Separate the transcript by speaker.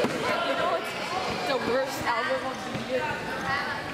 Speaker 1: You know, it's the worst album of the year.